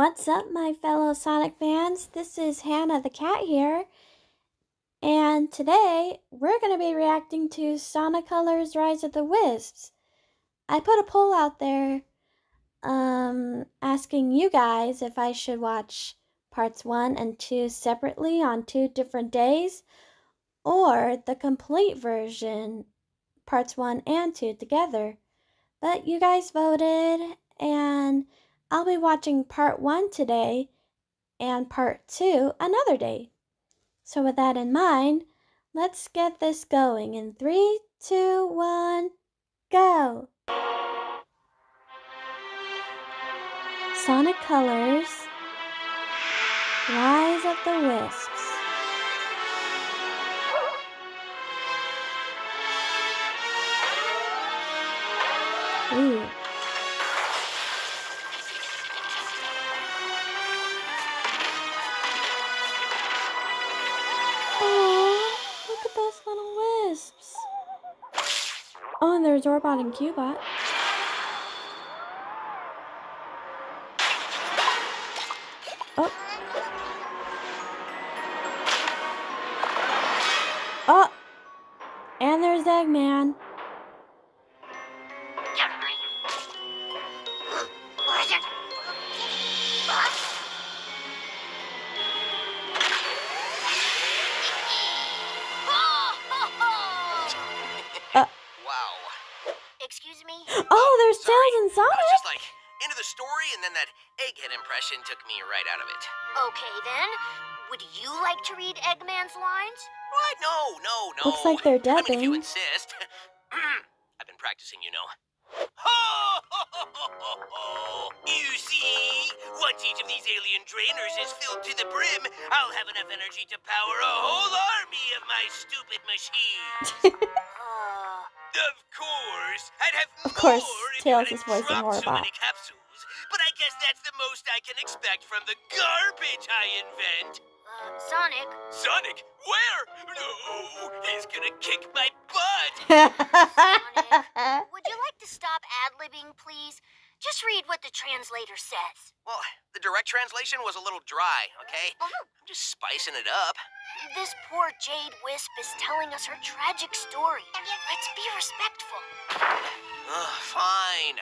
What's up, my fellow Sonic fans? This is Hannah the cat here. And today we're going to be reacting to Sonic Colors Rise of the Wisps. I put a poll out there um, asking you guys if I should watch parts 1 and 2 separately on two different days or the complete version, parts 1 and 2 together. But you guys voted and I'll be watching part one today and part two another day. So, with that in mind, let's get this going in three, two, one, go! Sonic Colors Rise of the Wisps. Little wisps. Oh, and there's Orbot and Cubot. Oh. Oh! And there's Eggman. Oh, oh, there's Sorry. Tails and I was just like into the story, and then that egghead impression took me right out of it. Okay then. Would you like to read Eggman's lines? What? No, no, no. Looks like they're I mean, if you insist. I've been practicing. You see, once each of these alien drainers is filled to the brim, I'll have enough energy to power a whole army of my stupid machines. Of course, I'd have Of course, more if Tails you is hadn't voicing so many capsules. But I guess that's the most I can expect from the garbage I invent. uh, Sonic, Sonic, where? No, he's gonna kick my butt. would you like to stop ad-libbing, please? Just read what the translator says. Well, the direct translation was a little dry, okay? Oh, I'm just spicing it up. this poor Jade Wisp is telling us her tragic story. Let's be respectful. Ugh, fine.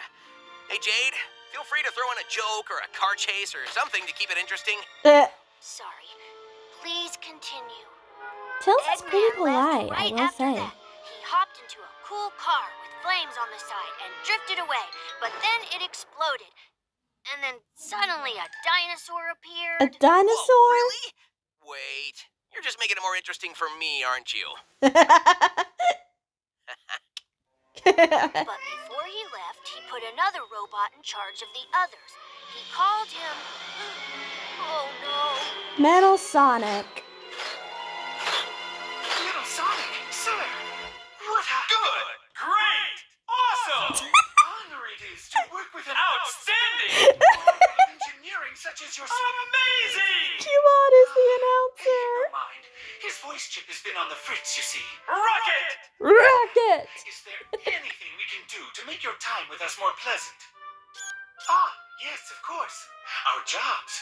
Hey, Jade, feel free to throw in a joke or a car chase or something to keep it interesting. Uh, Sorry. Please continue. Tails is pretty Eggman polite, I will after say. that. He hopped into a cool car with flames on the side and drifted away, but then it exploded. And then suddenly a dinosaur appeared. A dinosaur? Whoa, really? Wait, you're just making it more interesting for me, aren't you? But before he left, he put another robot in charge of the others. He called him. Oh no. Metal Sonic. Happened? Good! Great! Awesome! honor it is to work with an Outstanding! outstanding engineering such as yourself. Amazing! Cubot is the Pay announcer. no mind. His voice chip has been on the fritz, you see. Rocket! Rocket! Is there anything we can do to make your time with us more pleasant? Ah, yes, of course. Our jobs.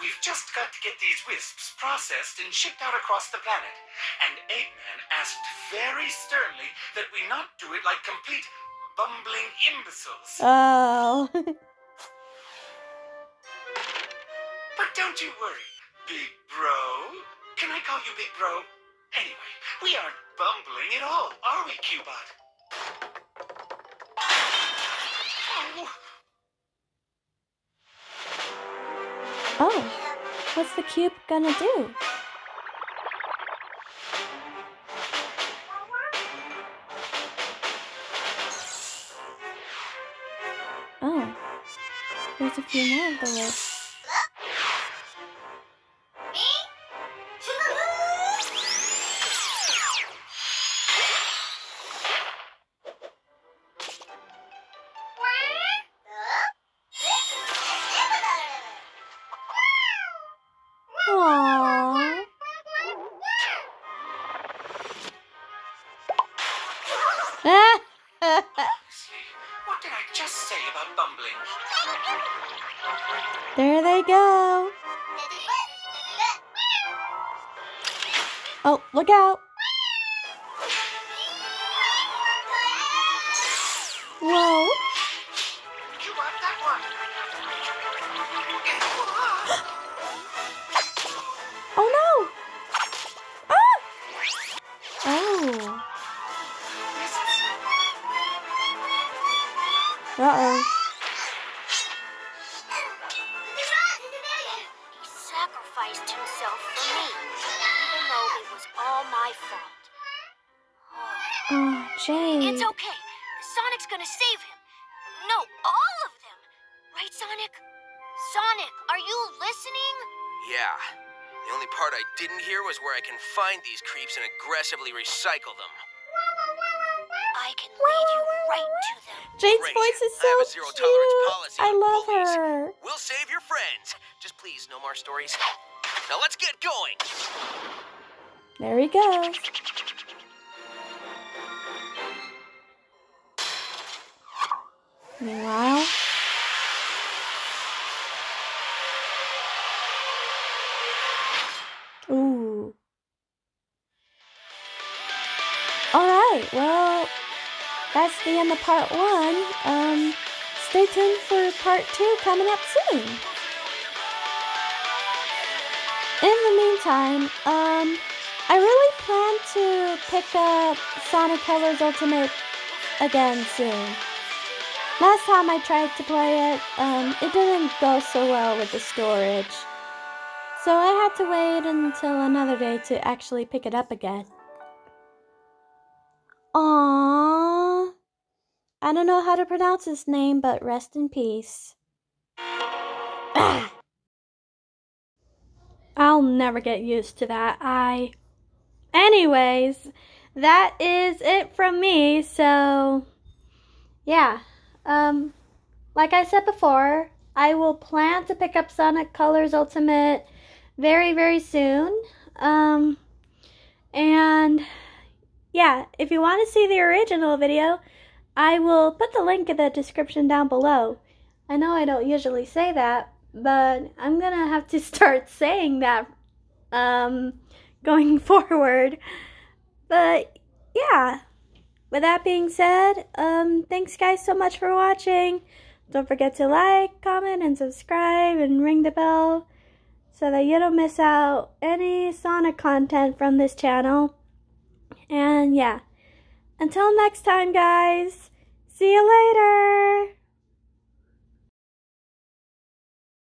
We've just got to get these wisps processed and shipped out across the planet. And Eggman asked very sternly that we not do it like complete bumbling imbeciles. Oh. But don't you worry, Big Bro. Can I call you Big Bro? Anyway, we aren't bumbling at all, are we, Cubot? Oh, oh. What's the cube gonna do? Oh. There's a few more of the list. What did I just say about bumbling? There they go. Oh, look out. Whoa. You want that one? Uh-oh. He sacrificed himself for me, even though it was all my fault. Oh. Oh, Jade. It's okay. Sonic's gonna save him. No, all of them. Right, Sonic? Sonic, are you listening? Yeah. The only part I didn't hear was where I can find these creeps and aggressively recycle them. Jade's Great. voice is I so have a zero tolerance cute. policy I love bullies. her. We'll save your friends. Just please, no more stories. Now let's get going. There he goes. Meanwhile, ooh. All right. Well, that's the end of part one. Um, stay tuned for part two coming up soon. In the meantime, um, I really plan to pick up Sonic Colors Ultimate again soon. Last time I tried to play it, um, it didn't go so well with the storage. So I had to wait until another day to actually pick it up again. Aww. I don't know how to pronounce his name, but rest in peace. I'll never get used to that. I. Anyways, that is it from me. So, yeah. Um, like I said before, I will plan to pick up Sonic Colors Ultimate very, very soon. Um, and yeah, if you want to see the original video, I will put the link in the description down below. I know I don't usually say that, but I'm gonna have to start saying that um, going forward. But yeah, with that being said, um, thanks guys so much for watching. Don't forget to like, comment, and subscribe, and ring the bell so that you don't miss out any Sonic content from this channel. And yeah, until next time, guys, see you later.